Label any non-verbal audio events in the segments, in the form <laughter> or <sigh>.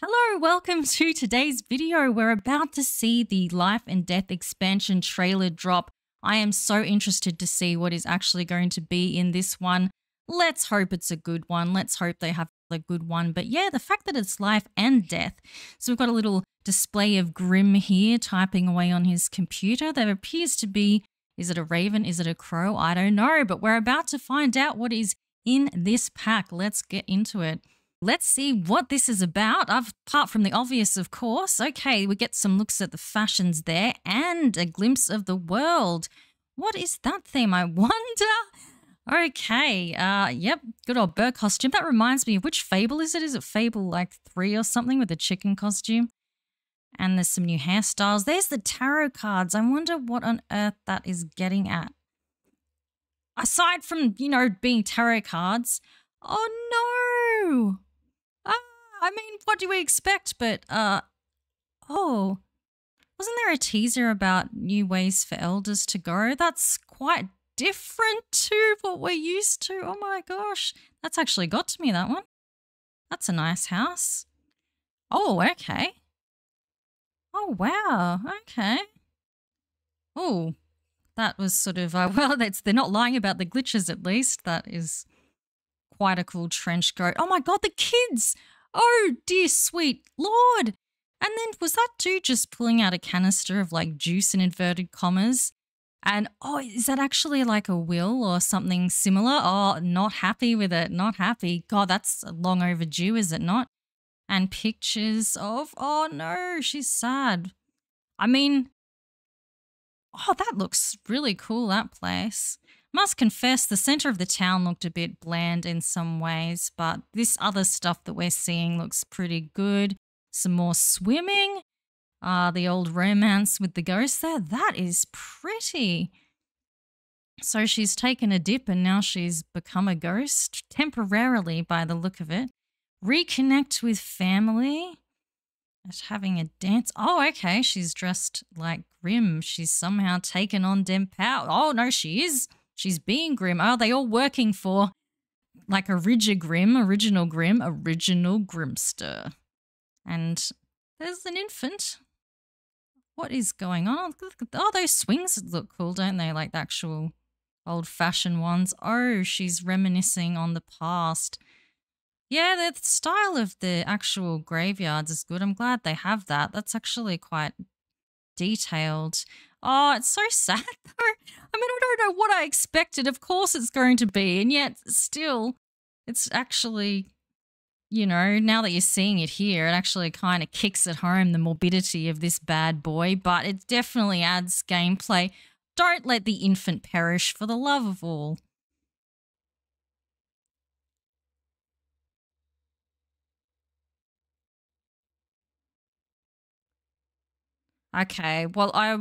Hello, welcome to today's video. We're about to see the Life and Death expansion trailer drop. I am so interested to see what is actually going to be in this one. Let's hope it's a good one. Let's hope they have a good one. But yeah, the fact that it's life and death. So we've got a little display of Grim here typing away on his computer. There appears to be, is it a raven? Is it a crow? I don't know, but we're about to find out what is in this pack. Let's get into it. Let's see what this is about. Apart from the obvious, of course. Okay, we get some looks at the fashions there and a glimpse of the world. What is that theme? I <laughs> wonder. Okay, uh, yep, good old bird costume. That reminds me of which Fable is it? Is it Fable like 3 or something with the chicken costume? And there's some new hairstyles. There's the tarot cards. I wonder what on earth that is getting at. Aside from, you know, being tarot cards. Oh no! I mean, what do we expect? But, uh, oh, wasn't there a teaser about new ways for elders to go? That's quite different to what we're used to. Oh my gosh. That's actually got to me, that one. That's a nice house. Oh, okay. Oh, wow. Okay. Oh, that was sort of, uh, <laughs> well, that's, they're not lying about the glitches at least. That is quite a cool trench coat. Oh my God, the kids! Oh, dear sweet Lord. And then was that dude just pulling out a canister of like juice in inverted commas? And oh, is that actually like a will or something similar? Oh, not happy with it. Not happy. God, that's long overdue, is it not? And pictures of, oh no, she's sad. I mean, oh, that looks really cool, that place. Must confess, the centre of the town looked a bit bland in some ways, but this other stuff that we're seeing looks pretty good. Some more swimming. Ah, uh, the old romance with the ghost there. That is pretty. So she's taken a dip and now she's become a ghost, temporarily by the look of it. Reconnect with family. Having a dance. Oh, okay. She's dressed like Grim. She's somehow taken on Dem power. Oh, no, she is. She's being grim. Are they all working for like a Origi Grim, original Grim, original Grimster? And there's an infant. What is going on? Oh, those swings look cool, don't they? Like the actual old fashioned ones. Oh, she's reminiscing on the past. Yeah, the style of the actual graveyards is good. I'm glad they have that. That's actually quite detailed. Oh, it's so <laughs> sad though. I mean, I don't know what I expected. Of course it's going to be, and yet still, it's actually, you know, now that you're seeing it here, it actually kind of kicks at home the morbidity of this bad boy, but it definitely adds gameplay. Don't let the infant perish for the love of all. Okay, well, I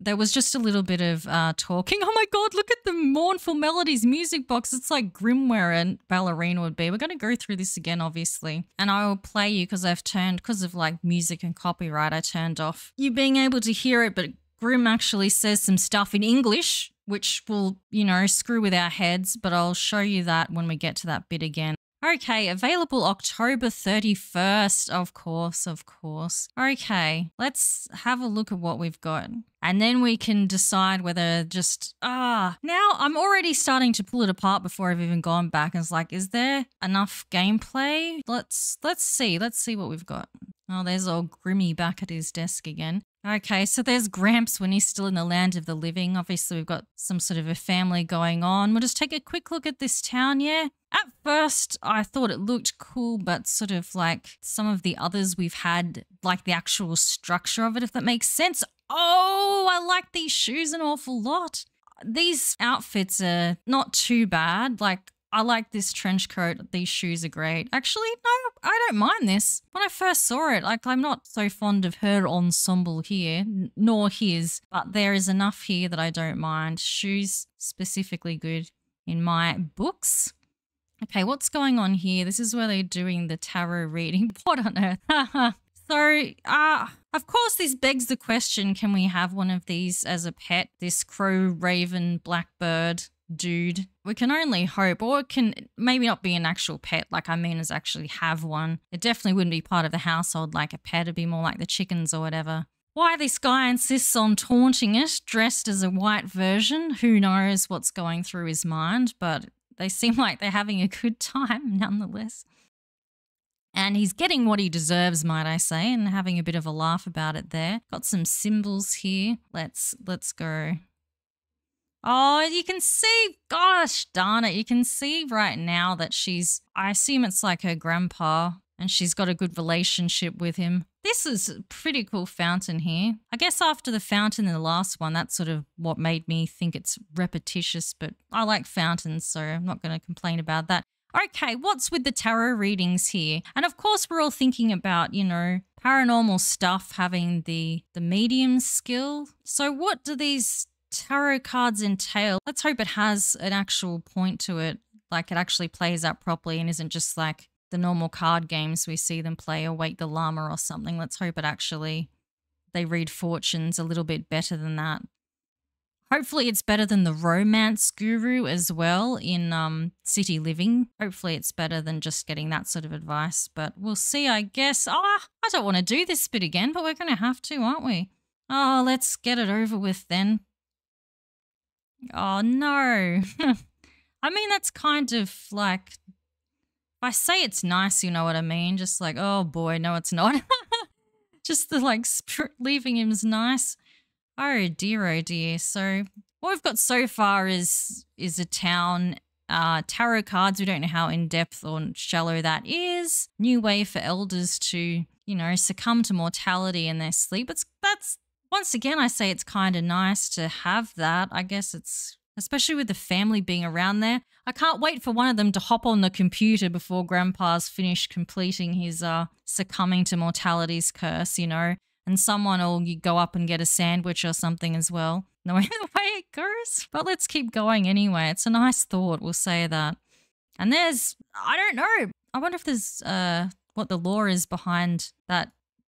there was just a little bit of uh, talking. Oh my god, look at the mournful melodies music box. It's like Grimware and Ballerina would be. We're going to go through this again, obviously. And I will play you because I've turned, because of like music and copyright, I turned off you being able to hear it. But Grim actually says some stuff in English, which will, you know, screw with our heads. But I'll show you that when we get to that bit again. Okay, available October 31st. Of course, of course. Okay, let's have a look at what we've got. And then we can decide whether just, ah, now I'm already starting to pull it apart before I've even gone back. And it's like, is there enough gameplay? Let's, let's see. Let's see what we've got. Oh, there's old Grimmy back at his desk again. Okay, so there's Gramps when he's still in the land of the living. Obviously, we've got some sort of a family going on. We'll just take a quick look at this town, yeah? At first, I thought it looked cool, but sort of like some of the others we've had, like the actual structure of it, if that makes sense. Oh, I like these shoes an awful lot. These outfits are not too bad. Like, I like this trench coat. These shoes are great. Actually, no, I don't mind this. When I first saw it, like I'm not so fond of her ensemble here, nor his, but there is enough here that I don't mind. Shoes specifically good in my books. Okay, what's going on here? This is where they're doing the tarot reading. <laughs> What on earth? <laughs> so, uh, of course, this begs the question, can we have one of these as a pet? This crow, raven, blackbird dude we can only hope, or it can maybe not be an actual pet, like Imena's actually have one. It definitely wouldn't be part of the household like a pet, it'd be more like the chickens or whatever. Why this guy insists on taunting it, dressed as a white version, who knows what's going through his mind, but they seem <laughs> like they're having a good time <laughs> nonetheless. And he's getting what he deserves, might I say, and having a bit of a laugh about it there. Got some symbols here. Let's let's go. Oh, you can see, gosh darn it, you can see right now that she's, I assume it's like her grandpa, and she's got a good relationship with him. This is a pretty cool fountain here. I guess after the fountain in the last one, that's sort of what made me think it's repetitious, but I like fountains, so I'm not going to complain about that. Okay, what's with the tarot readings here? And of course, we're all thinking about, you know, paranormal stuff having the the medium skill. So what do these tarot cards entail. Let's hope it has an actual point to it, like it actually plays out properly and isn't just like the normal card games we see them play, Awake the Llama or something. Let's hope it actually, they read fortunes a little bit better than that. Hopefully it's better than the romance guru as well in um, City Living. Hopefully it's better than just getting that sort of advice, but we'll see, I guess. Oh, I don't want to do this bit again, but we're going to have to, aren't we? Oh, let's get it over with then. Oh no. <laughs> I mean, that's kind of like, I say it's nice, you know what I mean? Just like, oh boy, no, it's not. <laughs> Just the like leaving him is nice. Oh dear, oh dear. So what we've got so far is is a town. Uh, tarot cards. We don't know how in depth or shallow that is. New way for elders to, you know, succumb to mortality in their sleep. It's that's once again, I say it's kind of nice to have that. I guess it's especially with the family being around there. I can't wait for one of them to hop on the computer before Grandpa's finished completing his uh, succumbing to mortality's curse, you know, and someone will go up and get a sandwich or something as well. <laughs> Way, the way it goes. But let's keep going anyway. It's a nice thought, we'll say that. And there's, I don't know, I wonder if there's uh, what the lore is behind that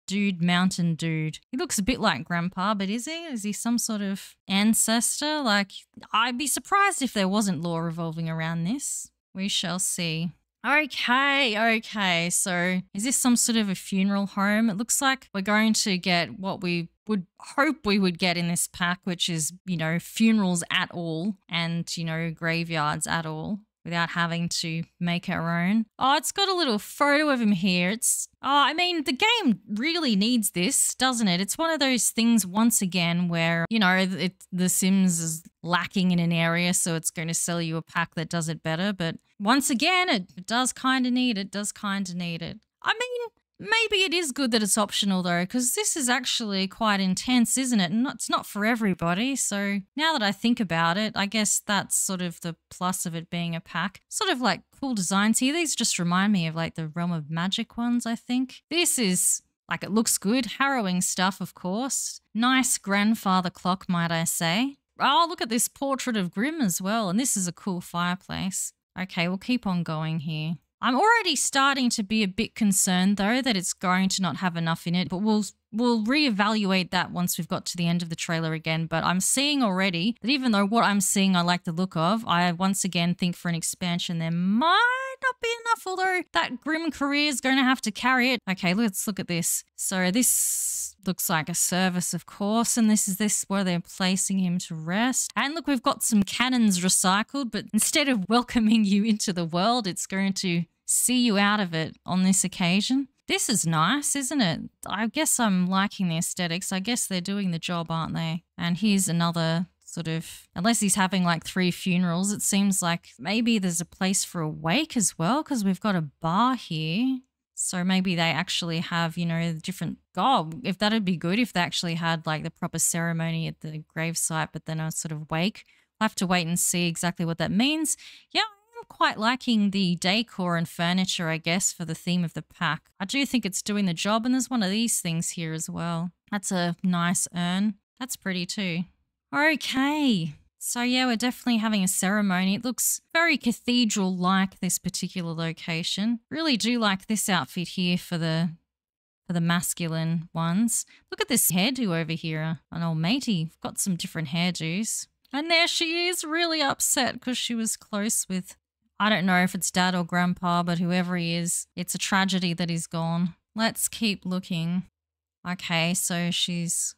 dude mountain dude. He looks a bit like Grandpa, but is he? Is he some sort of ancestor? Like, I'd be surprised if there wasn't lore revolving around this. We shall see. Okay, okay. So, is this some sort of a funeral home? It looks like we're going to get what we would hope we would get in this pack, which is, you know, funerals at all and, you know, graveyards at all without having to make our own. Oh, it's got a little photo of him here. It's, oh, I mean, the game really needs this, doesn't it? It's one of those things, once again, where, you know, it, The Sims is lacking in an area, so it's going to sell you a pack that does it better. But once again, it, it does kind of need it, does kind of need it. I mean, Maybe it is good that it's optional though, because this is actually quite intense, isn't it? And it's not for everybody. So now that I think about it, I guess that's sort of the plus of it being a pack. Sort of like cool designs here. These just remind me of like the Realm of Magic ones, I think. This is like it looks good, harrowing stuff, of course. Nice grandfather clock, might I say. Oh, look at this portrait of Grim as well. And this is a cool fireplace. Okay, we'll keep on going here. I'm already starting to be a bit concerned though that it's going to not have enough in it, but we'll we'll reevaluate that once we've got to the end of the trailer again. But I'm seeing already that even though what I'm seeing I like the look of, I once again think for an expansion there might not be enough, although that grim career is going to have to carry it. Okay, let's look at this. So this looks like a service, of course, and this is this where they're placing him to rest. And look, we've got some cannons recycled, but instead of <laughs> welcoming you into the world, it's going to see you out of it on this occasion. This is nice, isn't it? I guess I'm liking the aesthetics. I guess they're doing the job, aren't they? And here's another sort of, unless he's having like three funerals, it seems like maybe there's a place for a wake as well, because we've got a bar here. So maybe they actually have, you know, different. Oh, if that'd be good if they actually had like the proper ceremony at the gravesite, but then a sort of wake. I'll have to wait and see exactly what that means. Yeah, I'm quite liking the decor and furniture, I guess, for the theme of the pack. I do think it's doing the job, and there's one of these things here as well. That's a nice urn. That's pretty too. Okay. So yeah, we're definitely having a ceremony. It looks very cathedral-like, this particular location. Really do like this outfit here for the for the masculine ones. Look at this hairdo over here. An old matey. Got some different hairdos. And there she is, really upset because she was close with, I don't know if it's dad or grandpa, but whoever he is, it's a tragedy that he's gone. Let's keep looking. Okay, so she's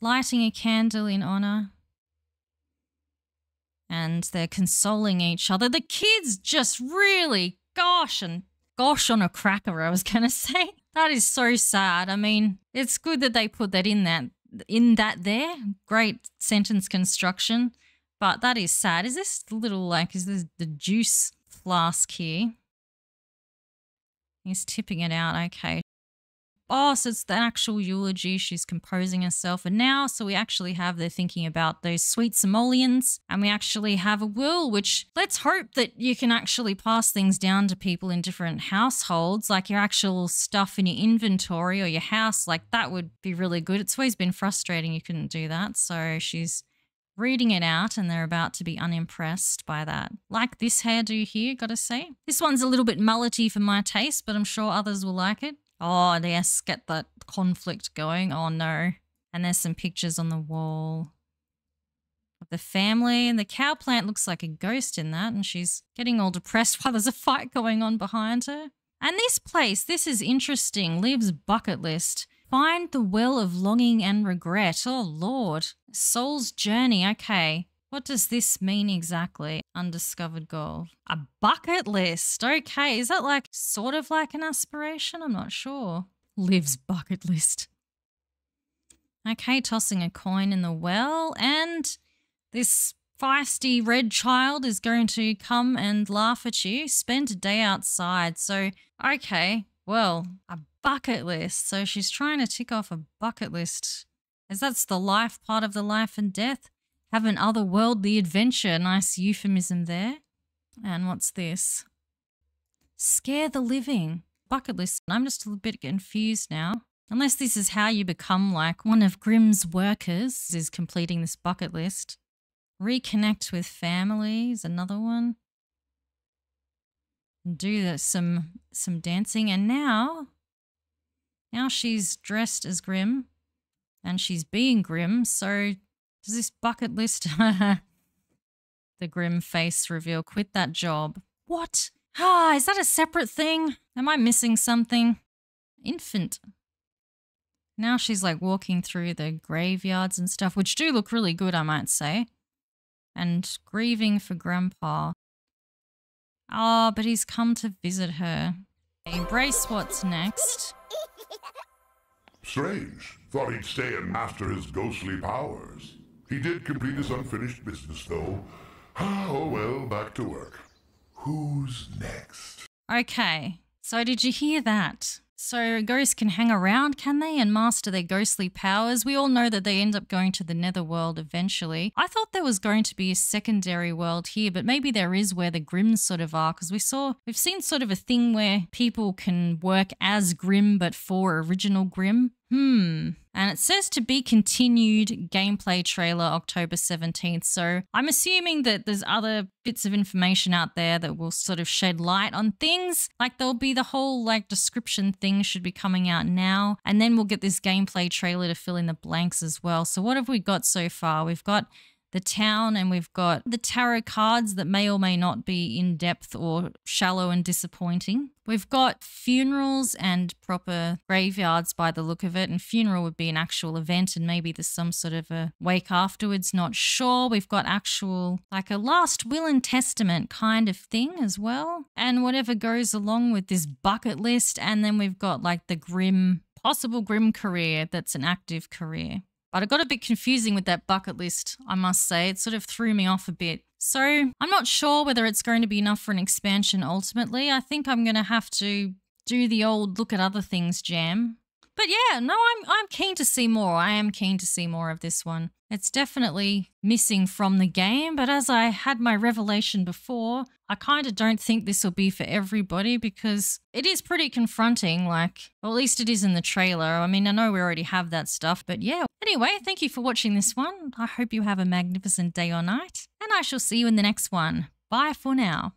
lighting a candle in honor. And they're consoling each other. The kids just really, gosh, and gosh on a cracker, I was <laughs> going to say. That is so sad. I mean, it's good that they put that in that in that there. Great sentence construction. But that is sad. Is this little like is this the juice flask here? He's tipping it out. Okay oh, so it's the actual eulogy. She's composing herself. And now, so we actually have, they're thinking about those sweet simoleons. And we actually have a will, which let's hope that you can actually pass things down to people in different households, like your actual stuff in your inventory or your house. Like that would be really good. It's always been frustrating you couldn't do that. So she's reading it out and they're about to be unimpressed by that. Like this hairdo here, gotta say. This one's a little bit mullety for my taste, but I'm sure others will like it. Oh, yes, get that conflict going. Oh, no. And there's some pictures on the wall of the family. And the cow plant looks like a ghost in that. And she's getting all depressed <laughs> while there's a fight going on behind her. And this place, this is interesting. Liv's bucket list. Find the well of longing and regret. Oh, Lord. Soul's journey. Okay. What does this mean exactly? Undiscovered goal. A bucket list. Okay. Is that like sort of like an aspiration? I'm not sure. Liv's bucket list. Okay, tossing a coin in the well. And this feisty red child is going to come and laugh at you. Spend a day outside. So, okay, well, a bucket list. So she's trying to tick off a bucket list. As that's the life part of the life and death. Have an otherworldly adventure. Nice euphemism there. And what's this? Scare the living. Bucket list. I'm just a bit confused now. Unless this is how you become like one of Grim's workers, is completing this bucket list. Reconnect with family is another one. Do the, some some dancing, and now, now she's dressed as Grim, and she's being Grim. So does this bucket list... <laughs> the grim face reveal. Quit that job. What? Ah, is that a separate thing? Am I missing something? Infant. Now she's like walking through the graveyards and stuff, which do look really good, I might say. And grieving for Grandpa. Ah, oh, but he's come to visit her. Embrace what's next. Strange. Thought he'd stay and master his ghostly powers. He did complete his unfinished business, though. Oh well, back to work. Who's next? Okay, so did you hear that? So ghosts can hang around, can they, and master their ghostly powers? We all know that they end up going to the netherworld eventually. I thought there was going to be a secondary world here, but maybe there is where the Grims sort of are, because we saw, we've seen sort of a thing where people can work as Grim, but for original Grim. Hmm. And it says to be continued gameplay trailer October 17th. So I'm assuming that there's other bits of information out there that will sort of shed light on things. Like there'll be the whole like description thing should be coming out now. And then we'll get this gameplay trailer to fill in the blanks as well. So what have we got so far? We've got the town and we've got the tarot cards that may or may not be in depth or shallow and disappointing. We've got funerals and proper graveyards by the look of it, and funeral would be an actual event, and maybe there's some sort of a wake afterwards, not sure. We've got actual, like a last will and testament kind of thing as well, and whatever goes along with this bucket list, and then we've got like the grim, possible grim career that's an active career. But it got a bit confusing with that bucket list, I must say. It sort of threw me off a bit. So I'm not sure whether it's going to be enough for an expansion ultimately. I think I'm going to have to do the old look at other things jam. But yeah, no, I'm I'm keen to see more. I am keen to see more of this one. It's definitely missing from the game, but as I had my revelation before, I kind of don't think this will be for everybody because it is pretty confronting, like, well, at least it is in the trailer. I mean, I know we already have that stuff, but yeah. Anyway, thank you for watching this one. I hope you have a magnificent day or night, and I shall see you in the next one. Bye for now.